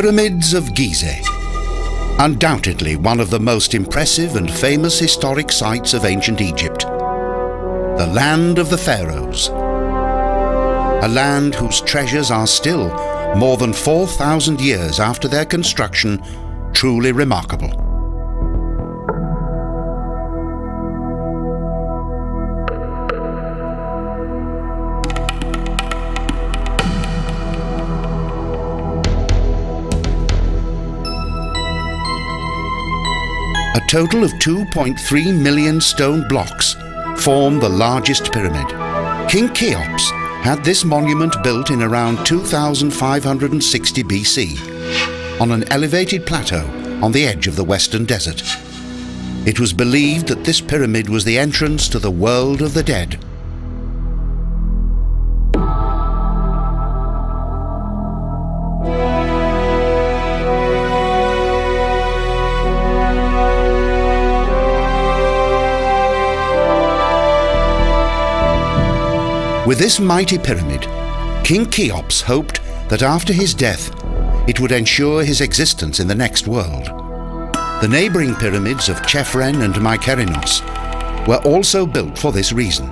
Pyramids of Gizeh. Undoubtedly one of the most impressive and famous historic sites of ancient Egypt. The land of the pharaohs. A land whose treasures are still, more than 4,000 years after their construction, truly remarkable. A total of 2.3 million stone blocks form the largest pyramid. King Cheops had this monument built in around 2560 BC on an elevated plateau on the edge of the Western Desert. It was believed that this pyramid was the entrance to the world of the dead With this mighty pyramid, King Cheops hoped that after his death, it would ensure his existence in the next world. The neighbouring pyramids of Chephren and Mykerinos were also built for this reason.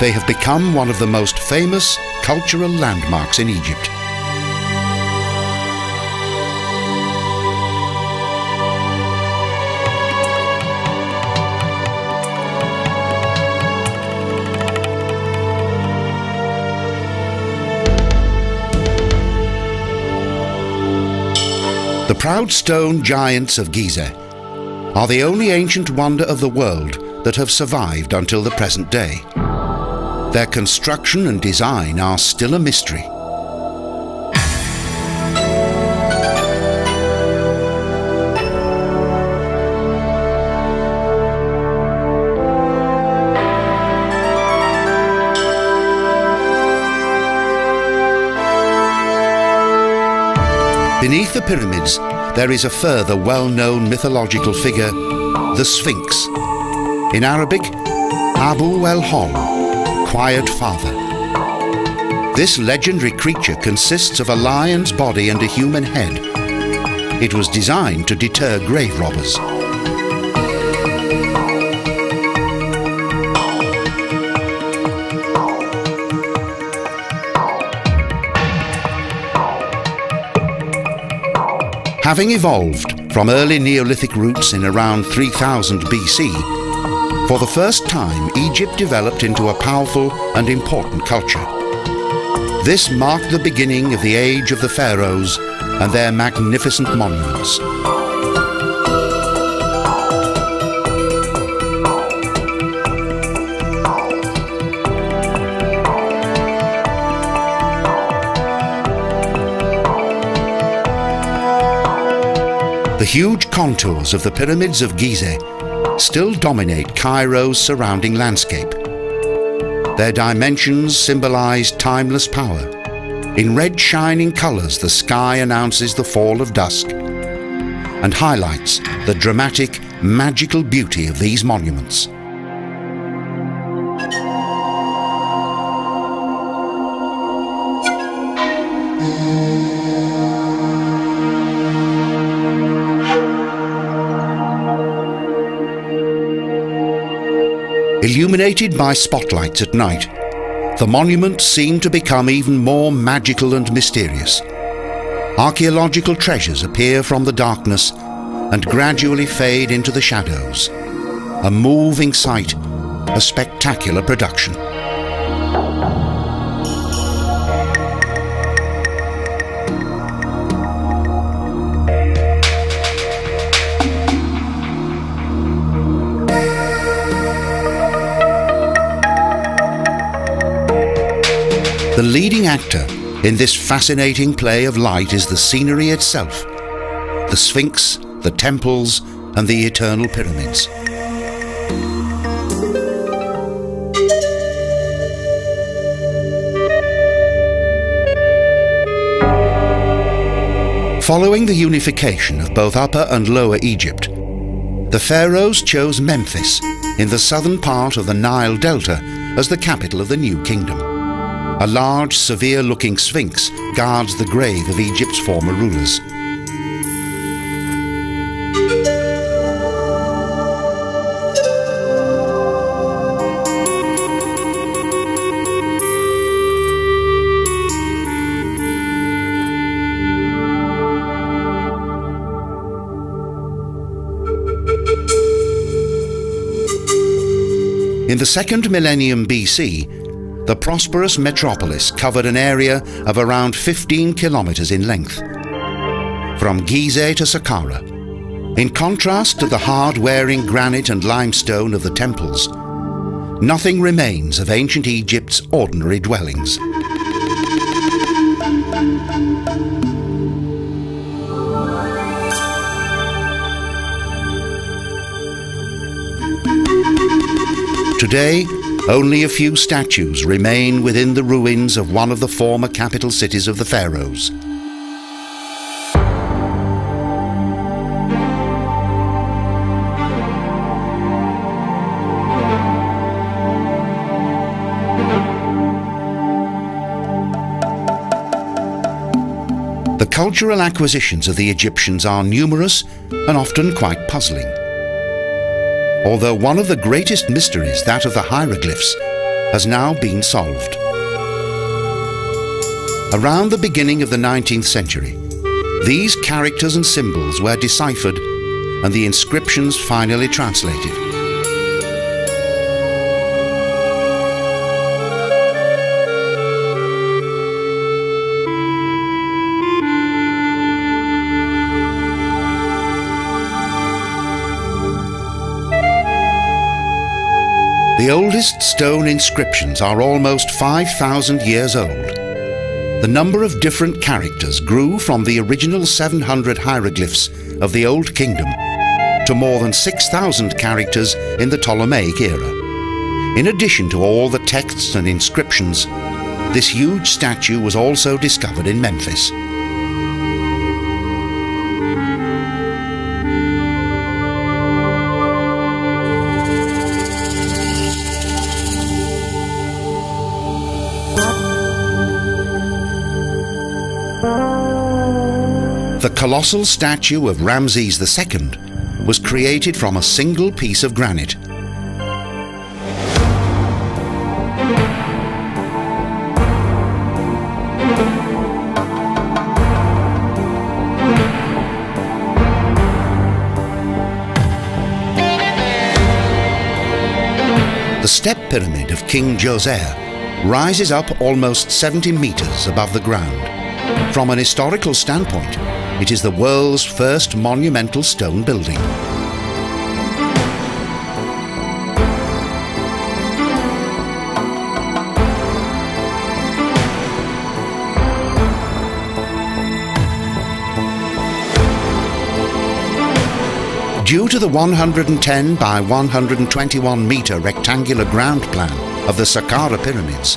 They have become one of the most famous cultural landmarks in Egypt. The proud stone giants of Gizeh are the only ancient wonder of the world that have survived until the present day. Their construction and design are still a mystery. Beneath the pyramids, there is a further well-known mythological figure, the Sphinx. In Arabic, Abu el-Hol, Quiet Father. This legendary creature consists of a lion's body and a human head. It was designed to deter grave robbers. Having evolved from early Neolithic roots in around 3000 BC, for the first time Egypt developed into a powerful and important culture. This marked the beginning of the age of the pharaohs and their magnificent monuments. The huge contours of the pyramids of Gizeh still dominate Cairo's surrounding landscape. Their dimensions symbolize timeless power. In red shining colors, the sky announces the fall of dusk and highlights the dramatic, magical beauty of these monuments. Illuminated by spotlights at night, the monuments seem to become even more magical and mysterious. Archaeological treasures appear from the darkness and gradually fade into the shadows. A moving sight, a spectacular production. The leading actor in this fascinating play of light is the scenery itself, the Sphinx, the temples and the eternal pyramids. Following the unification of both Upper and Lower Egypt, the pharaohs chose Memphis in the southern part of the Nile Delta as the capital of the new kingdom. A large, severe-looking sphinx guards the grave of Egypt's former rulers. In the second millennium BC, the prosperous metropolis covered an area of around 15 kilometers in length, from Gizeh to Saqqara. In contrast to the hard-wearing granite and limestone of the temples, nothing remains of ancient Egypt's ordinary dwellings. Today, only a few statues remain within the ruins of one of the former capital cities of the pharaohs. The cultural acquisitions of the Egyptians are numerous and often quite puzzling although one of the greatest mysteries, that of the hieroglyphs, has now been solved. Around the beginning of the 19th century, these characters and symbols were deciphered and the inscriptions finally translated. The oldest stone inscriptions are almost 5,000 years old. The number of different characters grew from the original 700 hieroglyphs of the Old Kingdom to more than 6,000 characters in the Ptolemaic era. In addition to all the texts and inscriptions, this huge statue was also discovered in Memphis. The colossal statue of Ramses II was created from a single piece of granite. The step pyramid of King Djoser rises up almost 70 meters above the ground. From an historical standpoint, it is the world's first monumental stone building. Due to the 110 by 121 meter rectangular ground plan of the Saqqara pyramids,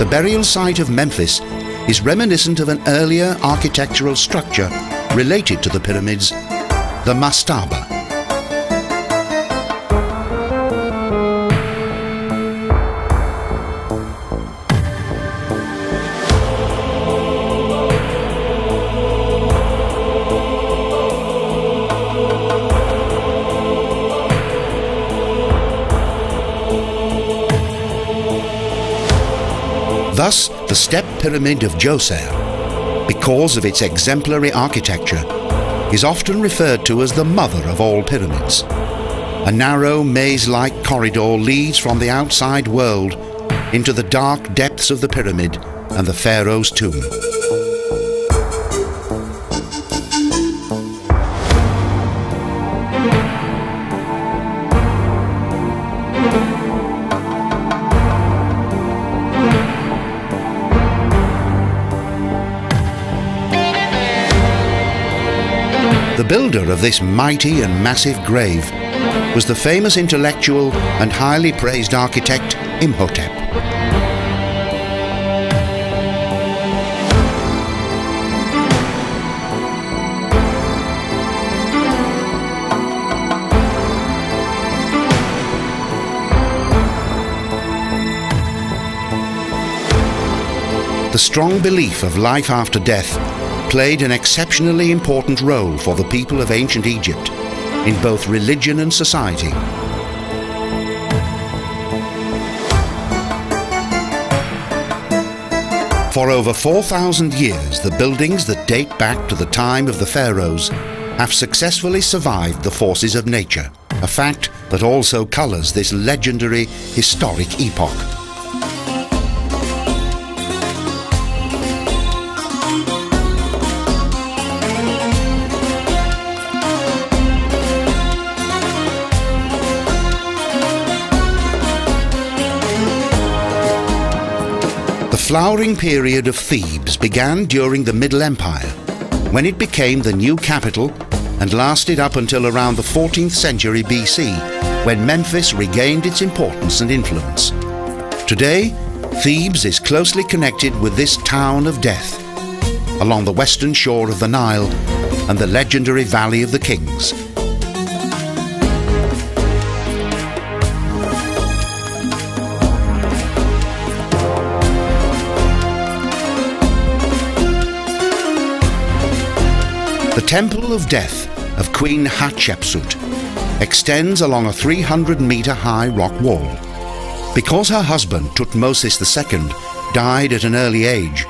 the burial site of Memphis is reminiscent of an earlier architectural structure related to the pyramids, the mastaba. Thus, the step pyramid of Djoser, because of its exemplary architecture, is often referred to as the mother of all pyramids. A narrow maze-like corridor leads from the outside world into the dark depths of the pyramid and the pharaoh's tomb. Builder of this mighty and massive grave was the famous intellectual and highly praised architect Imhotep. The strong belief of life after death played an exceptionally important role for the people of ancient Egypt in both religion and society. For over 4,000 years, the buildings that date back to the time of the pharaohs have successfully survived the forces of nature, a fact that also colours this legendary historic epoch. Flowering period of Thebes began during the Middle Empire, when it became the new capital and lasted up until around the 14th century BC, when Memphis regained its importance and influence. Today, Thebes is closely connected with this town of death, along the western shore of the Nile and the legendary Valley of the Kings, Temple of Death of Queen Hatshepsut extends along a 300 metre high rock wall. Because her husband, Tutmosis II, died at an early age,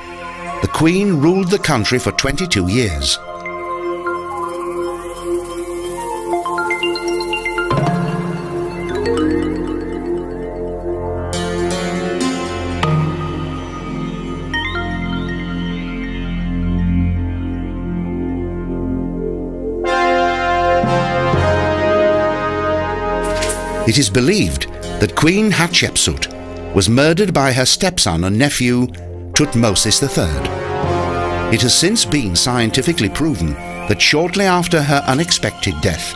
the Queen ruled the country for 22 years. It is believed that Queen Hatshepsut was murdered by her stepson and nephew Tutmosis III. It has since been scientifically proven that shortly after her unexpected death,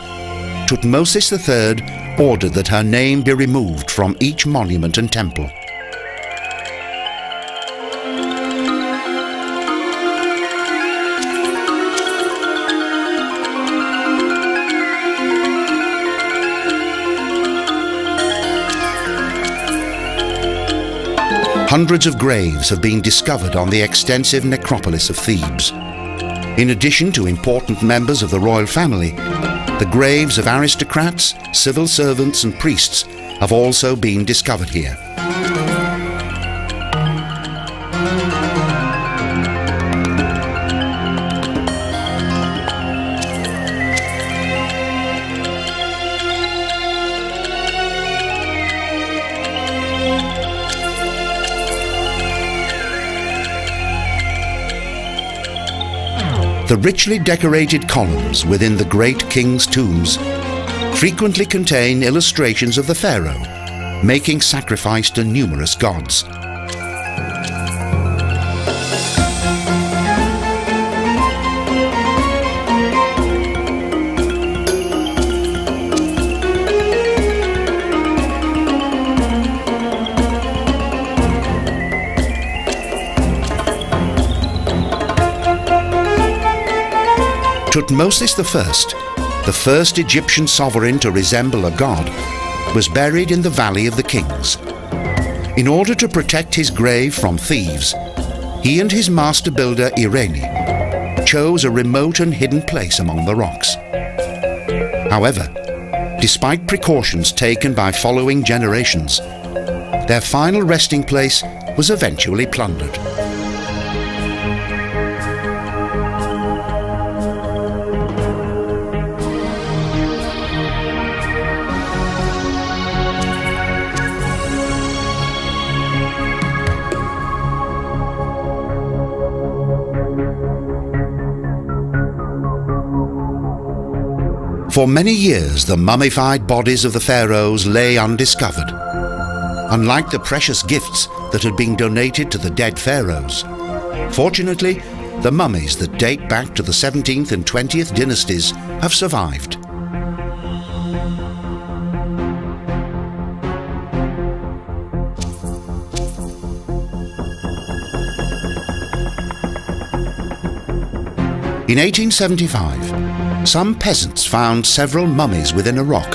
Tutmosis III ordered that her name be removed from each monument and temple. Hundreds of graves have been discovered on the extensive necropolis of Thebes. In addition to important members of the royal family, the graves of aristocrats, civil servants and priests have also been discovered here. The richly decorated columns within the great king's tombs frequently contain illustrations of the pharaoh making sacrifice to numerous gods. Tutmosis I, the first Egyptian sovereign to resemble a god, was buried in the Valley of the Kings. In order to protect his grave from thieves, he and his master builder Ineni chose a remote and hidden place among the rocks. However, despite precautions taken by following generations, their final resting place was eventually plundered. For many years, the mummified bodies of the pharaohs lay undiscovered. Unlike the precious gifts that had been donated to the dead pharaohs, fortunately, the mummies that date back to the 17th and 20th dynasties have survived. In 1875, some peasants found several mummies within a rock.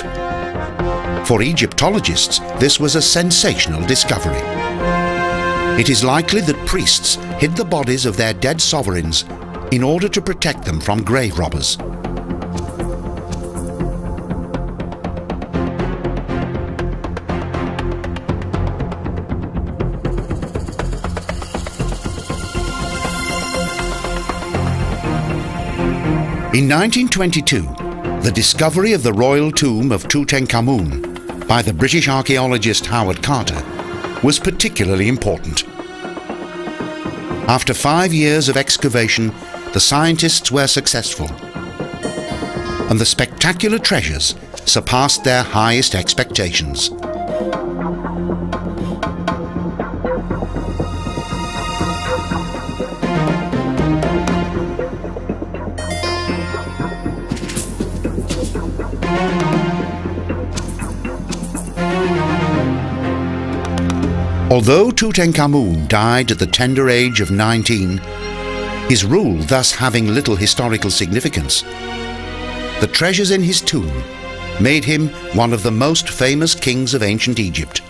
For Egyptologists, this was a sensational discovery. It is likely that priests hid the bodies of their dead sovereigns in order to protect them from grave robbers. In 1922, the discovery of the royal tomb of Tutankhamun by the British archaeologist Howard Carter was particularly important. After five years of excavation, the scientists were successful. And the spectacular treasures surpassed their highest expectations. Although Tutankhamun died at the tender age of 19, his rule thus having little historical significance, the treasures in his tomb made him one of the most famous kings of ancient Egypt.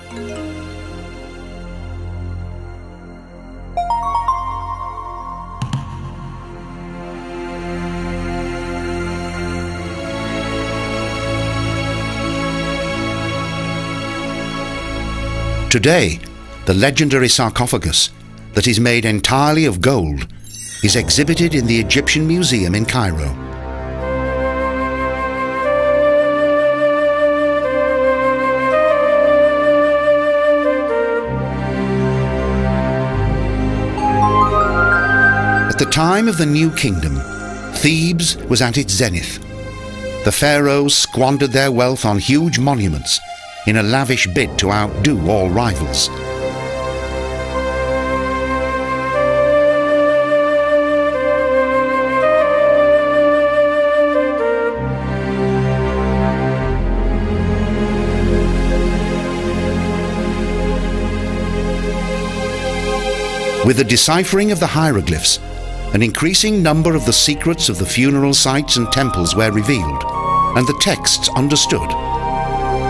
Today, the legendary sarcophagus, that is made entirely of gold, is exhibited in the Egyptian Museum in Cairo. At the time of the New Kingdom, Thebes was at its zenith. The pharaohs squandered their wealth on huge monuments in a lavish bid to outdo all rivals. With the deciphering of the hieroglyphs, an increasing number of the secrets of the funeral sites and temples were revealed, and the texts understood.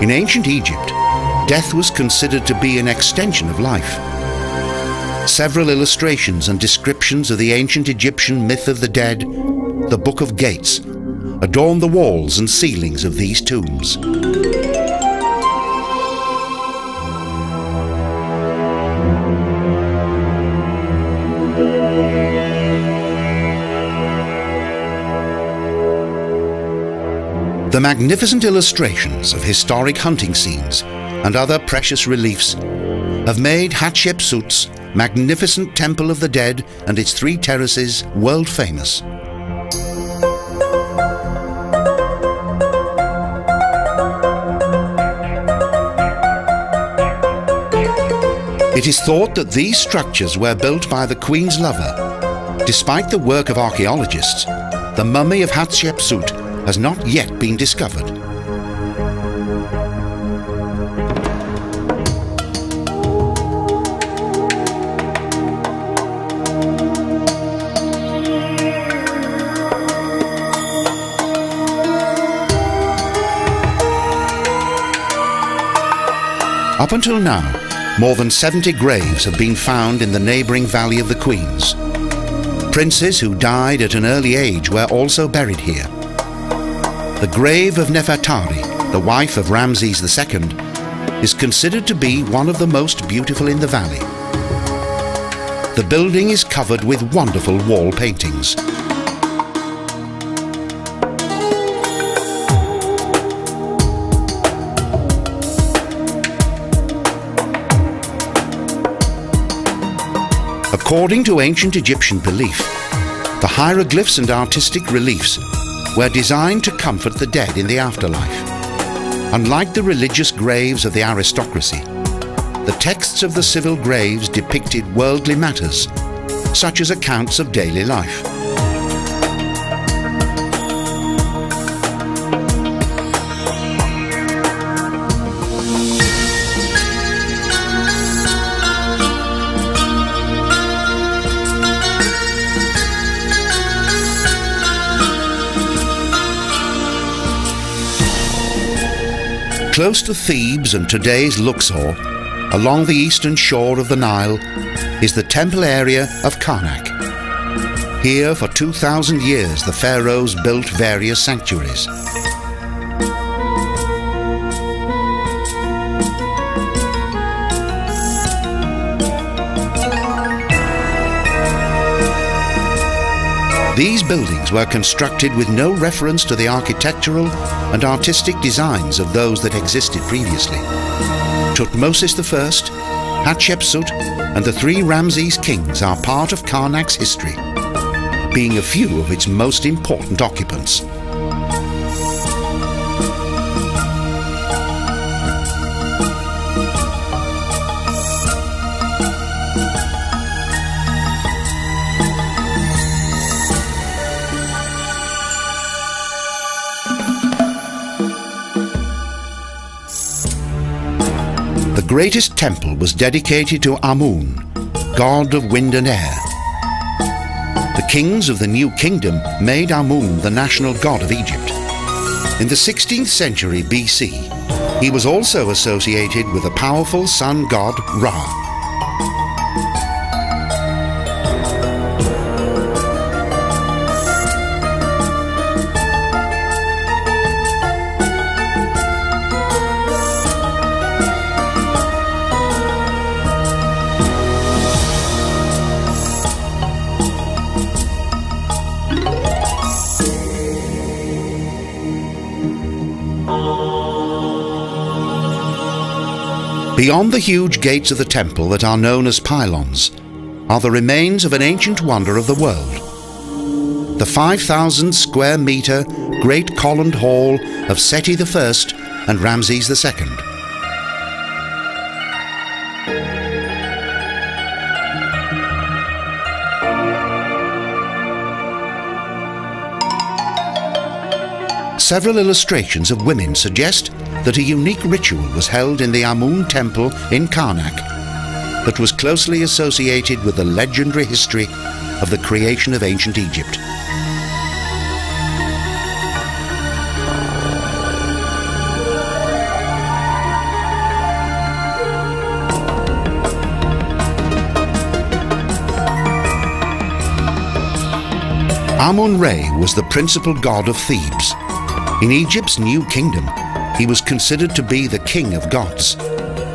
In ancient Egypt, death was considered to be an extension of life. Several illustrations and descriptions of the ancient Egyptian myth of the dead, the Book of Gates, adorn the walls and ceilings of these tombs. The magnificent illustrations of historic hunting scenes and other precious reliefs have made Hatshepsut's magnificent Temple of the Dead and its three terraces world famous. It is thought that these structures were built by the Queen's lover. Despite the work of archaeologists, the mummy of Hatshepsut has not yet been discovered. Up until now, more than 70 graves have been found in the neighbouring Valley of the Queens. Princes who died at an early age were also buried here. The grave of Nefertari, the wife of Ramses II, is considered to be one of the most beautiful in the valley. The building is covered with wonderful wall paintings. According to ancient Egyptian belief, the hieroglyphs and artistic reliefs were designed to comfort the dead in the afterlife. Unlike the religious graves of the aristocracy, the texts of the civil graves depicted worldly matters, such as accounts of daily life. Close to Thebes and today's Luxor along the eastern shore of the Nile, is the temple area of Karnak. Here, for 2,000 years, the pharaohs built various sanctuaries. These buildings were constructed with no reference to the architectural and artistic designs of those that existed previously. Tutmosis I, Hatshepsut, and the three Ramses kings are part of Karnak's history, being a few of its most important occupants. Greatest temple was dedicated to Amun, god of wind and air. The kings of the new kingdom made Amun the national god of Egypt. In the 16th century BC, he was also associated with the powerful sun god Ra. Beyond the huge gates of the temple that are known as pylons are the remains of an ancient wonder of the world. The 5,000 square metre Great Columned Hall of Seti I and Ramses II. Several illustrations of women suggest that a unique ritual was held in the Amun temple in Karnak that was closely associated with the legendary history of the creation of ancient Egypt. Amun-Re was the principal god of Thebes. In Egypt's new kingdom, he was considered to be the king of gods.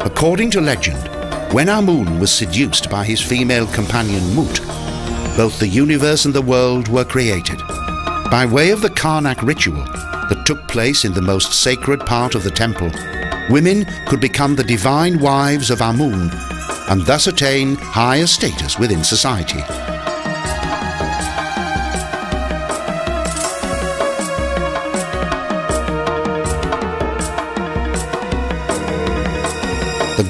According to legend, when Amun was seduced by his female companion Mut, both the universe and the world were created. By way of the Karnak ritual that took place in the most sacred part of the temple, women could become the divine wives of Amun and thus attain higher status within society.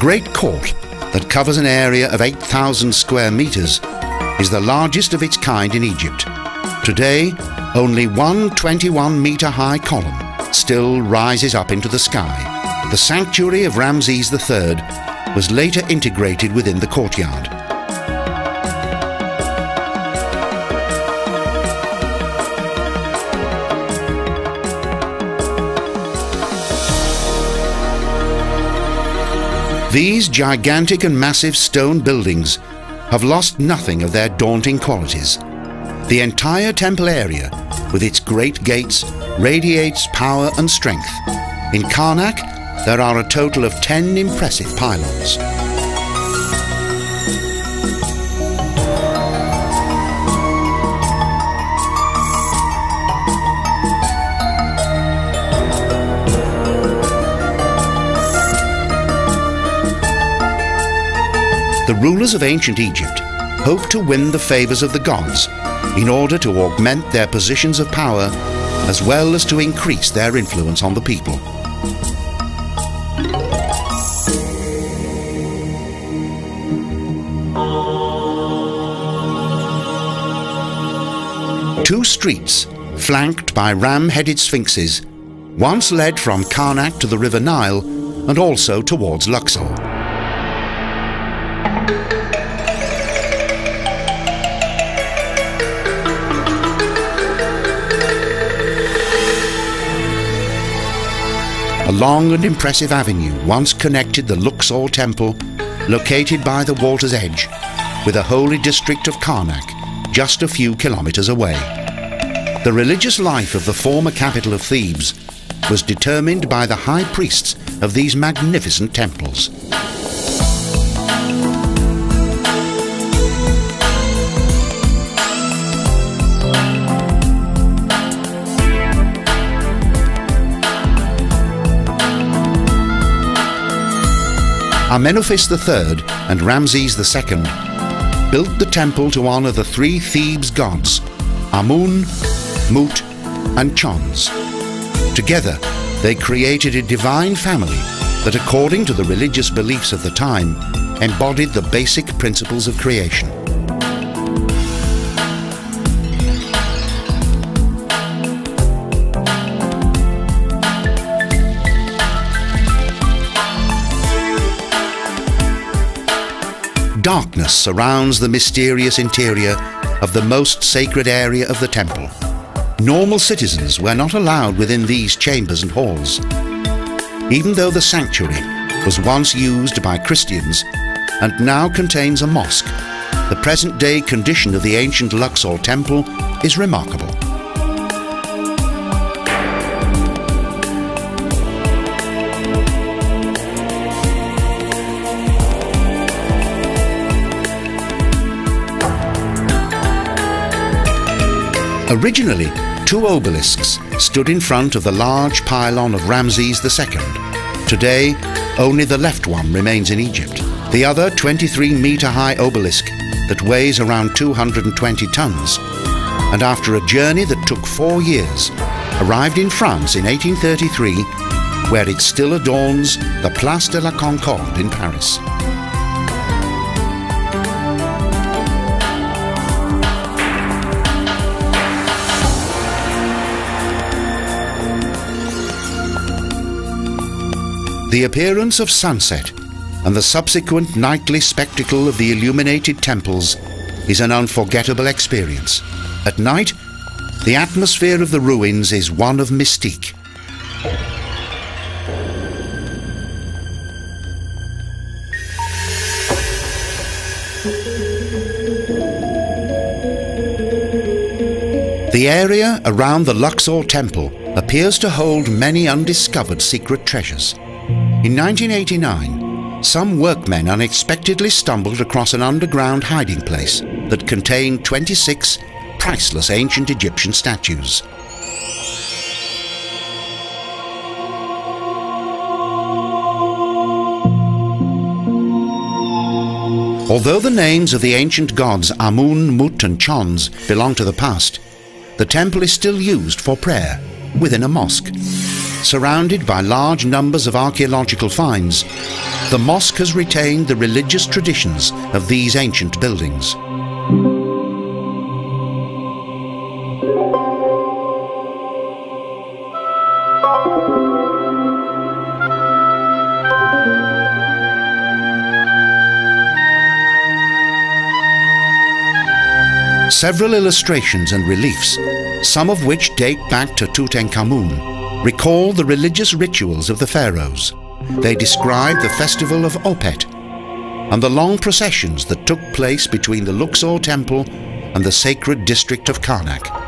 The great Court, that covers an area of 8,000 square metres, is the largest of its kind in Egypt. Today, only one 21 metre high column still rises up into the sky. The sanctuary of Ramses III was later integrated within the courtyard. These gigantic and massive stone buildings have lost nothing of their daunting qualities. The entire temple area, with its great gates, radiates power and strength. In Karnak, there are a total of 10 impressive pylons. Rulers of ancient Egypt hoped to win the favours of the gods in order to augment their positions of power as well as to increase their influence on the people. Two streets, flanked by ram-headed sphinxes, once led from Karnak to the River Nile and also towards Luxor. A long and impressive avenue once connected the Luxor temple, located by the water's edge, with the holy district of Karnak, just a few kilometers away. The religious life of the former capital of Thebes was determined by the high priests of these magnificent temples. Amenophis III and Ramses II built the temple to honor the three Thebes gods, Amun, Mut, and Chons. Together, they created a divine family that, according to the religious beliefs of the time, embodied the basic principles of creation. Darkness surrounds the mysterious interior of the most sacred area of the temple. Normal citizens were not allowed within these chambers and halls. Even though the sanctuary was once used by Christians and now contains a mosque, the present-day condition of the ancient Luxor temple is remarkable. Originally, two obelisks stood in front of the large pylon of Ramses II. Today, only the left one remains in Egypt. The other 23-metre-high obelisk that weighs around 220 tons, and after a journey that took four years, arrived in France in 1833, where it still adorns the Place de la Concorde in Paris. The appearance of sunset and the subsequent nightly spectacle of the illuminated temples is an unforgettable experience. At night, the atmosphere of the ruins is one of mystique. The area around the Luxor temple appears to hold many undiscovered secret treasures. In 1989, some workmen unexpectedly stumbled across an underground hiding place that contained 26 priceless ancient Egyptian statues. Although the names of the ancient gods Amun, Mut and Chons belong to the past, the temple is still used for prayer within a mosque. Surrounded by large numbers of archaeological finds, the mosque has retained the religious traditions of these ancient buildings. Several illustrations and reliefs, some of which date back to Tutankhamun, recall the religious rituals of the pharaohs. They describe the festival of Opet and the long processions that took place between the Luxor temple and the sacred district of Karnak.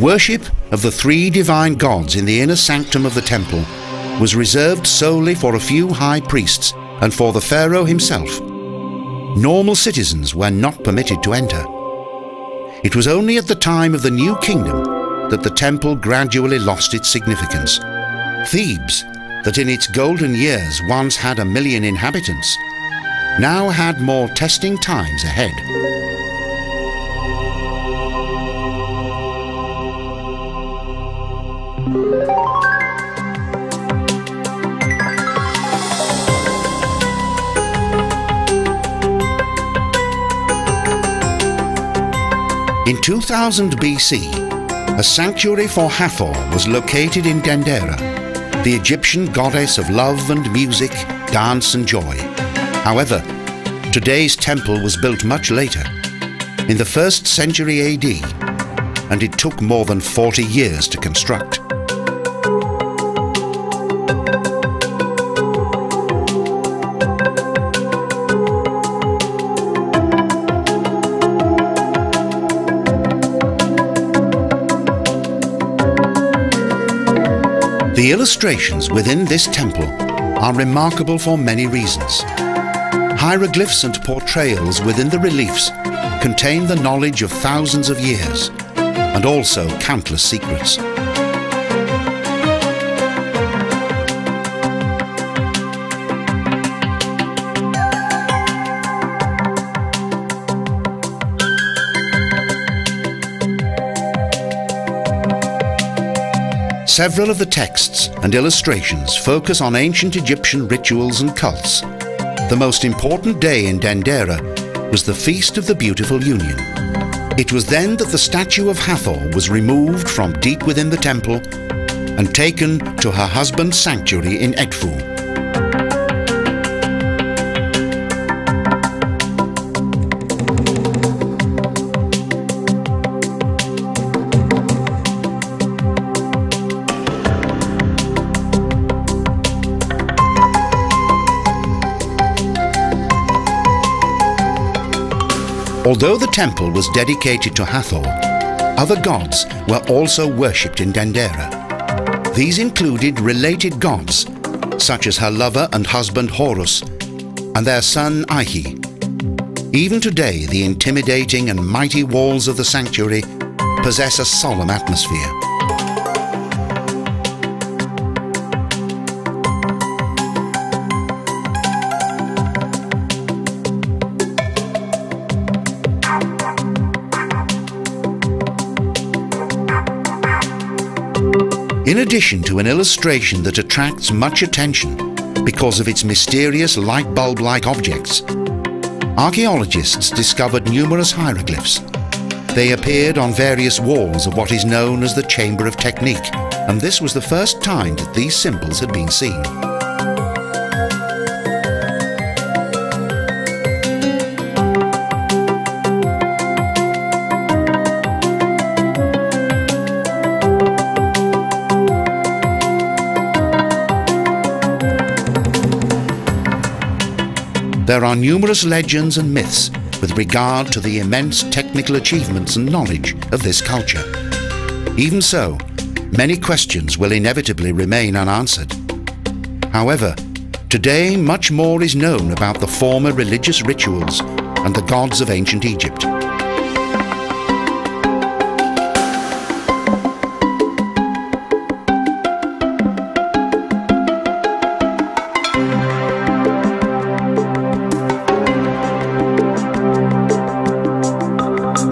Worship of the three divine gods in the inner sanctum of the temple was reserved solely for a few high priests and for the pharaoh himself. Normal citizens were not permitted to enter. It was only at the time of the new kingdom that the temple gradually lost its significance. Thebes, that in its golden years once had a million inhabitants, now had more testing times ahead. 2000 BC, A sanctuary for Hathor was located in Dendera, the Egyptian goddess of love and music, dance and joy. However, today's temple was built much later, in the 1st century AD, and it took more than 40 years to construct. The illustrations within this temple are remarkable for many reasons. Hieroglyphs and portrayals within the reliefs contain the knowledge of thousands of years and also countless secrets. Several of the texts and illustrations focus on ancient Egyptian rituals and cults. The most important day in Dendera was the Feast of the Beautiful Union. It was then that the statue of Hathor was removed from deep within the temple and taken to her husband's sanctuary in Edfu. Although the temple was dedicated to Hathor, other gods were also worshipped in Dendera. These included related gods, such as her lover and husband Horus, and their son Ihy. Even today, the intimidating and mighty walls of the sanctuary possess a solemn atmosphere. In addition to an illustration that attracts much attention because of its mysterious light bulb-like objects, archaeologists discovered numerous hieroglyphs. They appeared on various walls of what is known as the Chamber of Technique, and this was the first time that these symbols had been seen. There are numerous legends and myths with regard to the immense technical achievements and knowledge of this culture. Even so, many questions will inevitably remain unanswered. However, today much more is known about the former religious rituals and the gods of ancient Egypt.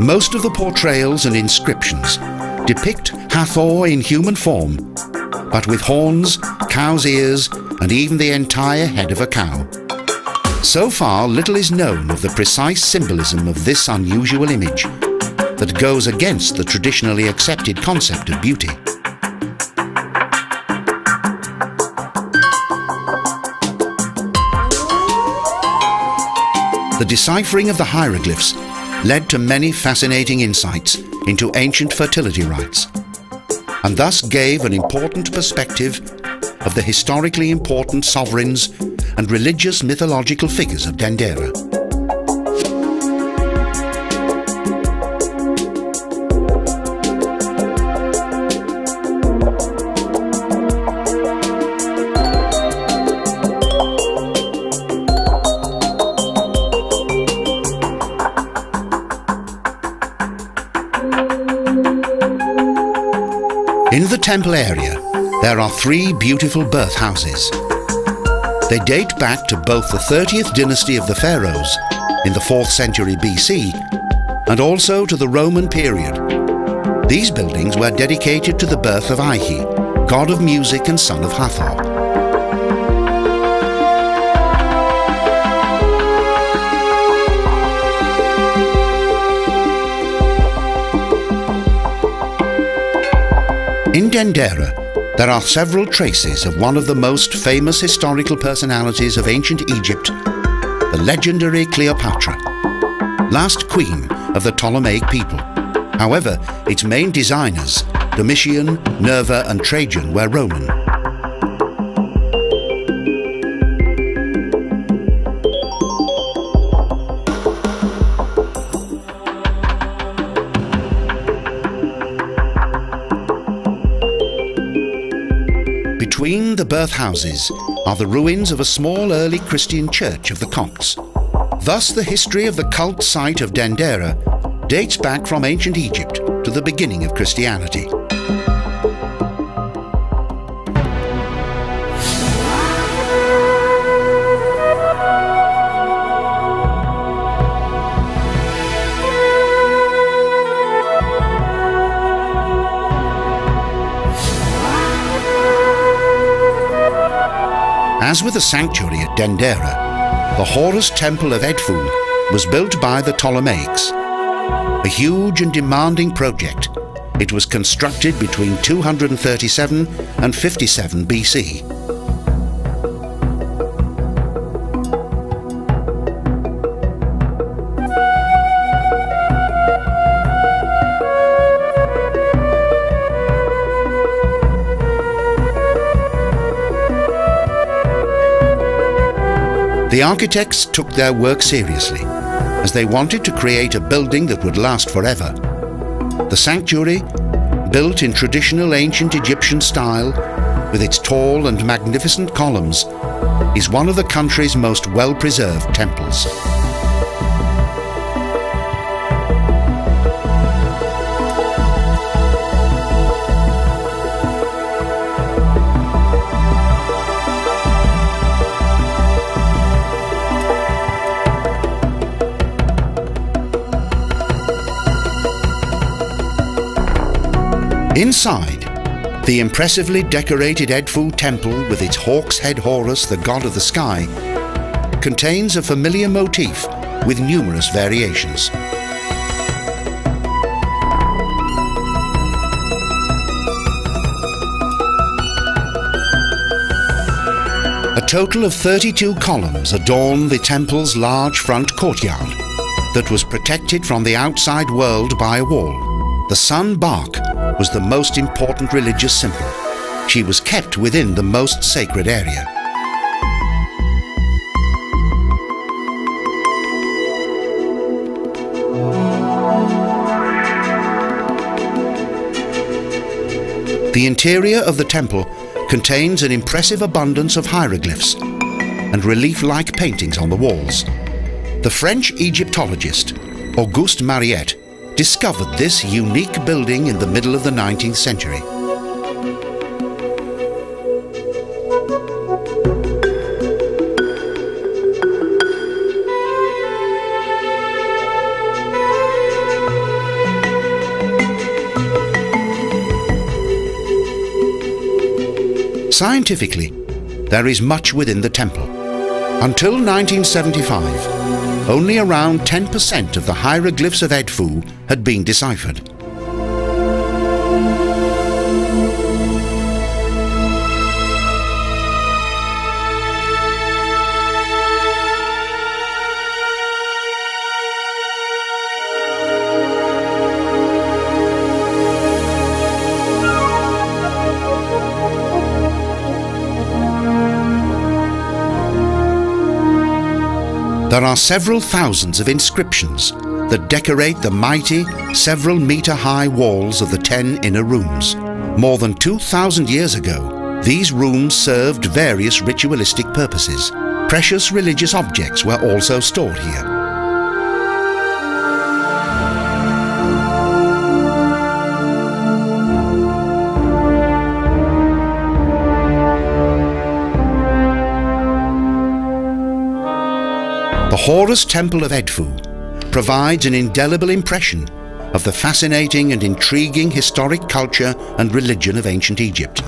Most of the portrayals and inscriptions depict Hathor in human form, but with horns, cow's ears, and even the entire head of a cow. So far, little is known of the precise symbolism of this unusual image that goes against the traditionally accepted concept of beauty. The deciphering of the hieroglyphs led to many fascinating insights into ancient fertility rites, and thus gave an important perspective of the historically important sovereigns and religious mythological figures of Dendera. Temple area, there are three beautiful birth houses. They date back to both the 30th dynasty of the Pharaohs in the 4th century BC and also to the Roman period. These buildings were dedicated to the birth of Ihy, god of music and son of Hathor. In Dendera, there are several traces of one of the most famous historical personalities of ancient Egypt, the legendary Cleopatra, last queen of the Ptolemaic people. However, its main designers, Domitian, Nerva and Trajan, were Roman. Birth houses are the ruins of a small early Christian church of the Copts. Thus the history of the cult site of Dendera dates back from ancient Egypt to the beginning of Christianity. As with the sanctuary at Dendera, the Horus Temple of Edfu was built by the Ptolemaics. A huge and demanding project, it was constructed between 237 and 57 BC. The architects took their work seriously, as they wanted to create a building that would last forever. The sanctuary, built in traditional ancient Egyptian style, with its tall and magnificent columns, is one of the country's most well-preserved temples. Inside, the impressively decorated Edfu temple with its hawk's head Horus, the god of the sky, contains a familiar motif with numerous variations. A total of 32 columns adorn the temple's large front courtyard that was protected from the outside world by a wall. The sun bark was the most important religious symbol. She was kept within the most sacred area. The interior of the temple contains an impressive abundance of hieroglyphs and relief-like paintings on the walls. The French Egyptologist Auguste Mariette discovered this unique building in the middle of the 19th century. Scientifically, there is much within the temple. Until 1975, only around 10% of the hieroglyphs of Edfu had been deciphered. There are several thousands of inscriptions that decorate the mighty, several metre high walls of the ten inner rooms. More than 2,000 years ago, these rooms served various ritualistic purposes. Precious religious objects were also stored here. The Horus Temple of Edfu provides an indelible impression of the fascinating and intriguing historic culture and religion of ancient Egypt.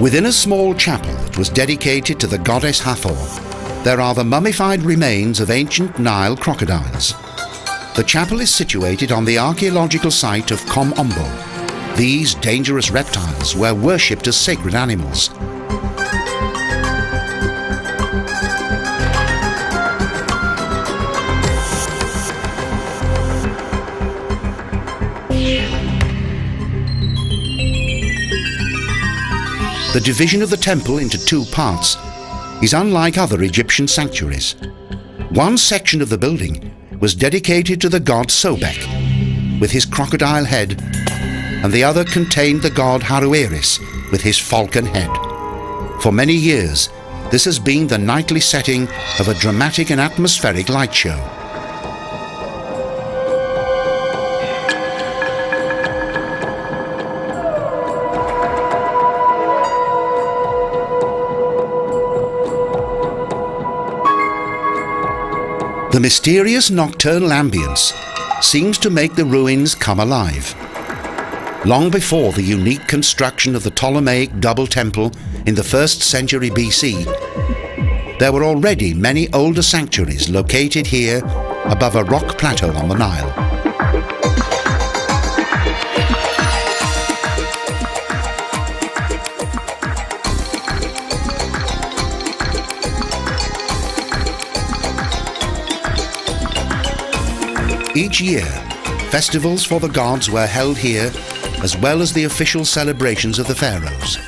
Within a small chapel that was dedicated to the goddess Hathor, there are the mummified remains of ancient Nile crocodiles. The chapel is situated on the archaeological site of Kom Ombo. These dangerous reptiles were worshipped as sacred animals. The division of the temple into two parts is unlike other Egyptian sanctuaries. One section of the building was dedicated to the god Sobek, with his crocodile head, and the other contained the god Harueris, with his falcon head. For many years, this has been the nightly setting of a dramatic and atmospheric light show. The mysterious nocturnal ambience seems to make the ruins come alive. Long before the unique construction of the Ptolemaic double temple in the 1st century BC, there were already many older sanctuaries located here above a rock plateau on the Nile. Each year, festivals for the gods were held here, as well as the official celebrations of the pharaohs.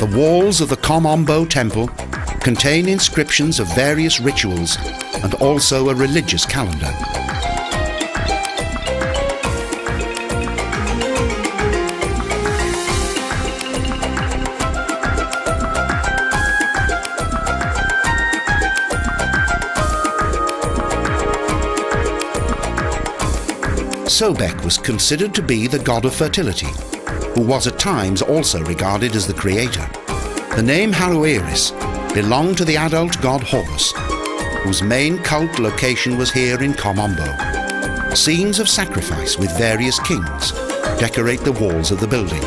The walls of the Kom Ombo temple contain inscriptions of various rituals and also a religious calendar. Sobek was considered to be the god of fertility, who was at times also regarded as the creator. The name Harueris belonged to the adult god Horus, whose main cult location was here in Kom Ombo. Scenes of sacrifice with various kings decorate the walls of the building.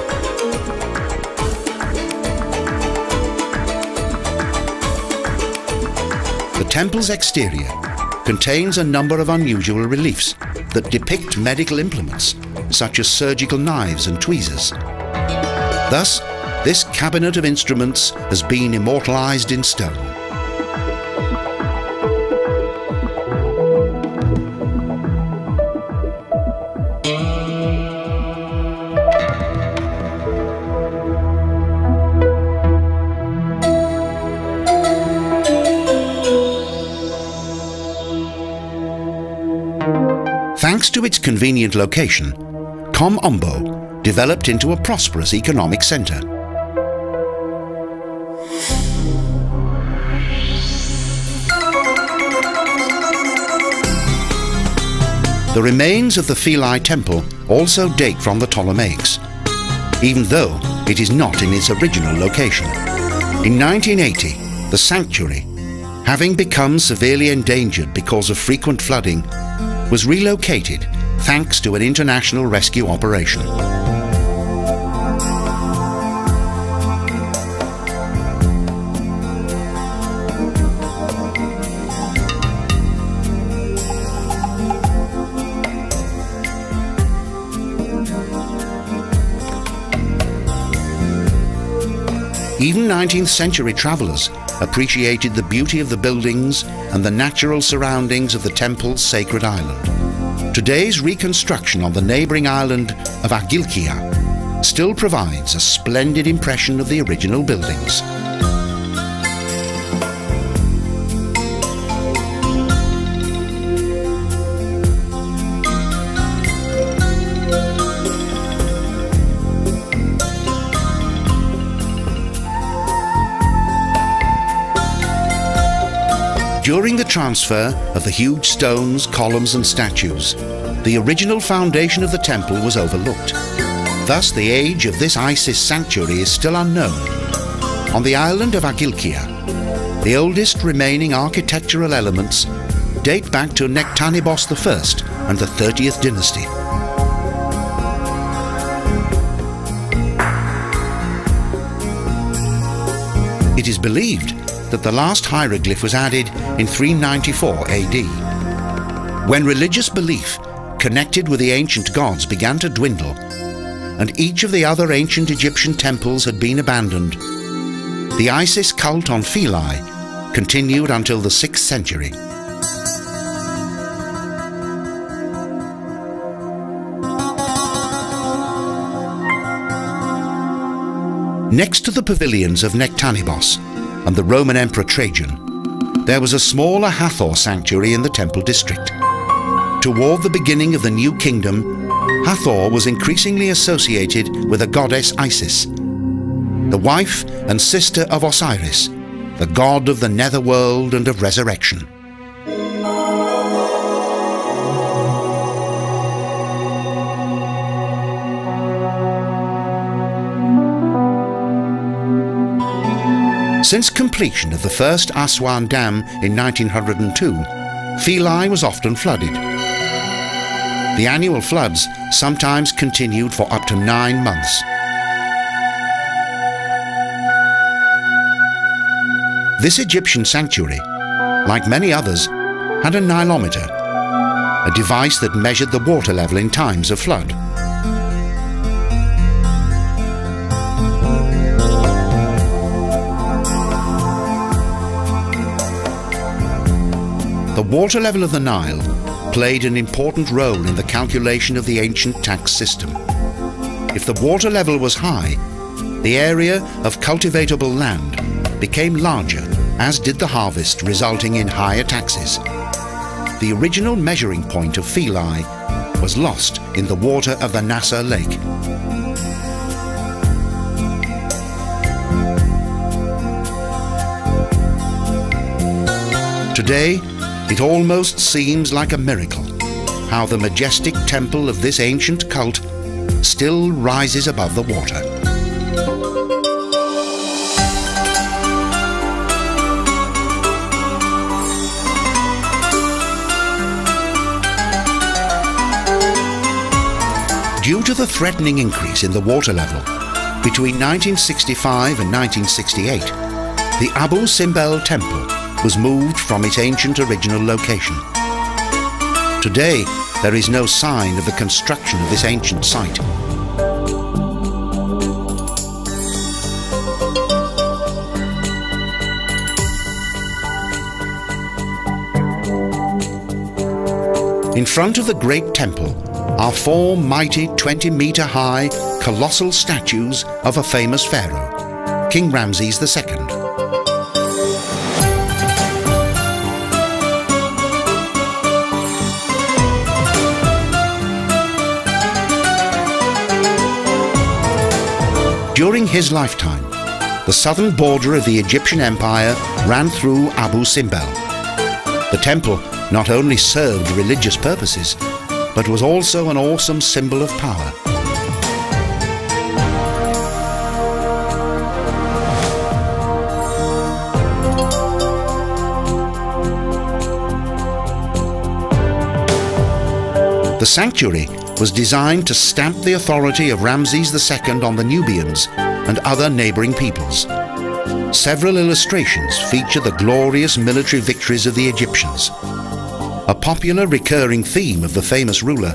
The temple's exterior contains a number of unusual reliefs that depict medical implements, such as surgical knives and tweezers. Thus, this cabinet of instruments has been immortalized in stone. Convenient location, Kom Ombo developed into a prosperous economic centre. The remains of the Philae temple also date from the Ptolemaics, even though it is not in its original location. In 1980, the sanctuary, having become severely endangered because of frequent flooding, was relocated thanks to an international rescue operation. Even 19th century travellers appreciated the beauty of the buildings and the natural surroundings of the temple's sacred island. Today's reconstruction on the neighbouring island of Agilkia still provides a splendid impression of the original buildings. During the transfer of the huge stones, columns and statues, the original foundation of the temple was overlooked. Thus the age of this Isis sanctuary is still unknown. On the island of Agilkia, the oldest remaining architectural elements date back to Nectanebos I and the 30th dynasty. It is believed that the last hieroglyph was added in 394 AD. When religious belief connected with the ancient gods began to dwindle, and each of the other ancient Egyptian temples had been abandoned, the Isis cult on Philae continued until the 6th century. Next to the pavilions of Nectanebos and the Roman Emperor Trajan, there was a smaller Hathor sanctuary in the temple district. Toward the beginning of the New Kingdom, Hathor was increasingly associated with the goddess Isis, the wife and sister of Osiris, the god of the netherworld and of resurrection. Since completion of the first Aswan Dam in 1902, Philae was often flooded. The annual floods sometimes continued for up to nine months. This Egyptian sanctuary, like many others, had a Nilometer, a device that measured the water level in times of flood. Water level of the Nile played an important role in the calculation of the ancient tax system. If the water level was high, the area of cultivatable land became larger, as did the harvest, resulting in higher taxes. The original measuring point of Philae was lost in the water of the Nasser Lake. Today, it almost seems like a miracle how the majestic temple of this ancient cult still rises above the water. Due to the threatening increase in the water level, between 1965 and 1968, the Abu Simbel Temple was moved from its ancient original location. Today, there is no sign of the construction of this ancient site. In front of the great temple are four mighty 20 metre high colossal statues of a famous pharaoh, King Ramses II. During his lifetime, the southern border of the Egyptian Empire ran through Abu Simbel. The temple not only served religious purposes, but was also an awesome symbol of power. The sanctuary was designed to stamp the authority of Ramses II on the Nubians and other neighbouring peoples. Several illustrations feature the glorious military victories of the Egyptians. A popular recurring theme of the famous ruler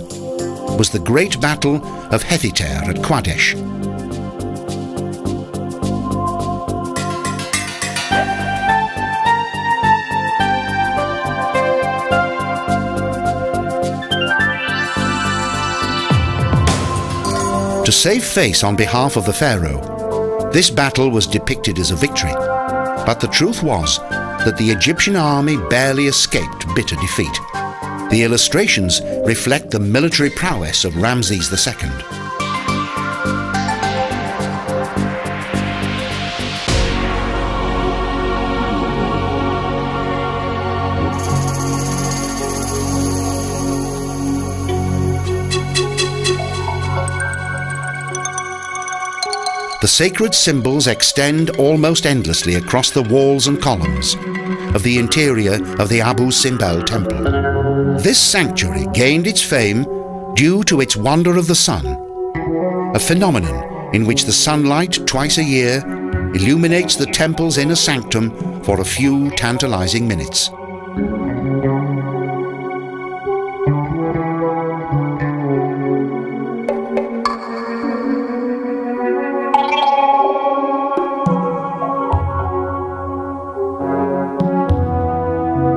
was the great battle of Hethiter at Qadesh, To save face on behalf of the Pharaoh, this battle was depicted as a victory. But the truth was that the Egyptian army barely escaped bitter defeat. The illustrations reflect the military prowess of Ramses II. The sacred symbols extend almost endlessly across the walls and columns of the interior of the Abu Simbel temple. This sanctuary gained its fame due to its wonder of the sun, a phenomenon in which the sunlight twice a year illuminates the temple's inner sanctum for a few tantalizing minutes.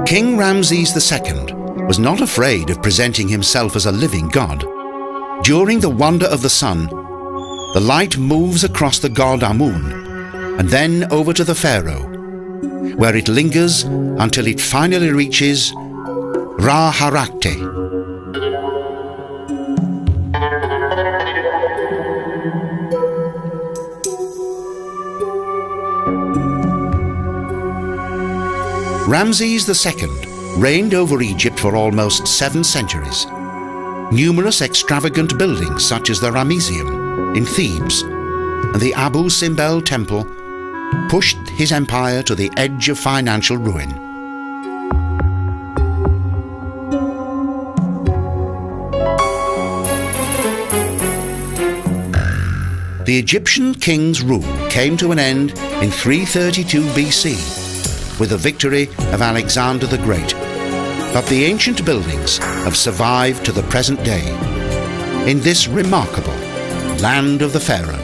King Ramses II was not afraid of presenting himself as a living god. During the wonder of the sun, the light moves across the god Amun and then over to the pharaoh, where it lingers until it finally reaches Ra Harakte. Ramses II reigned over Egypt for almost seven centuries. Numerous extravagant buildings such as the Ramesseum in Thebes and the Abu Simbel Temple pushed his empire to the edge of financial ruin. The Egyptian king's rule came to an end in 332 BC with the victory of Alexander the Great. But the ancient buildings have survived to the present day in this remarkable land of the pharaohs.